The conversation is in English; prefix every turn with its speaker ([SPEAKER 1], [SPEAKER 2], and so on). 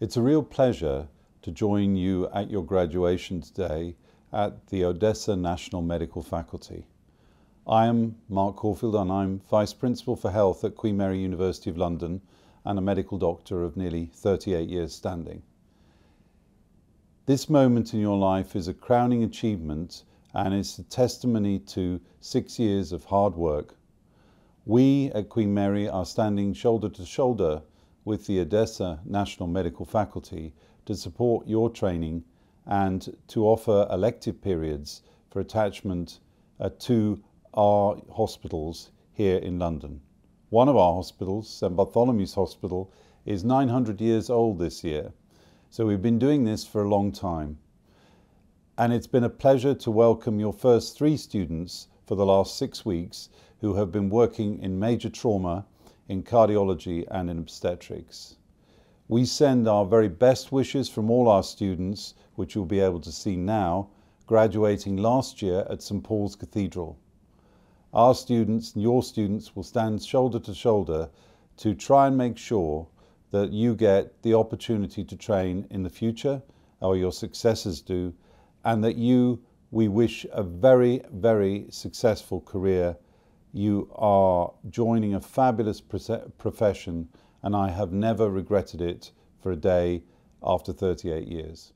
[SPEAKER 1] It's a real pleasure to join you at your graduation today at the Odessa National Medical Faculty. I am Mark Caulfield and I'm Vice Principal for Health at Queen Mary University of London and a medical doctor of nearly 38 years standing. This moment in your life is a crowning achievement and it's a testimony to six years of hard work. We at Queen Mary are standing shoulder to shoulder with the Odessa National Medical Faculty to support your training and to offer elective periods for attachment uh, to our hospitals here in London. One of our hospitals, St Bartholomew's Hospital, is 900 years old this year. So we've been doing this for a long time. And it's been a pleasure to welcome your first three students for the last six weeks who have been working in major trauma, in cardiology and in obstetrics. We send our very best wishes from all our students, which you'll be able to see now, graduating last year at St Paul's Cathedral our students and your students will stand shoulder to shoulder to try and make sure that you get the opportunity to train in the future, or your successors do, and that you, we wish a very, very successful career. You are joining a fabulous profession, and I have never regretted it for a day after 38 years.